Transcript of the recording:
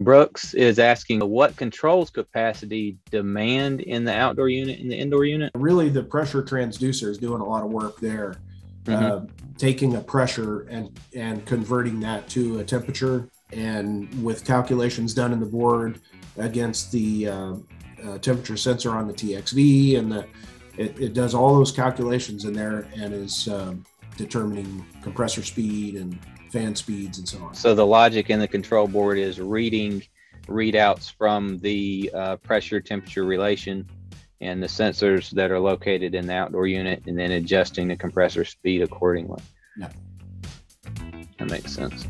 Brooks is asking what controls capacity demand in the outdoor unit and the indoor unit? Really, the pressure transducer is doing a lot of work there, Mhm. uh, taking a pressure and and converting that to a temperature, and with calculations done in the board against the uh, uh, temperature sensor on the TXV, and the it, it does all those calculations in there and is um, determining compressor speed and fan speeds and so on. So the logic in the control board is reading readouts from the uh, pressure temperature relation and the sensors that are located in the outdoor unit and then adjusting the compressor speed accordingly. Yeah. That makes sense.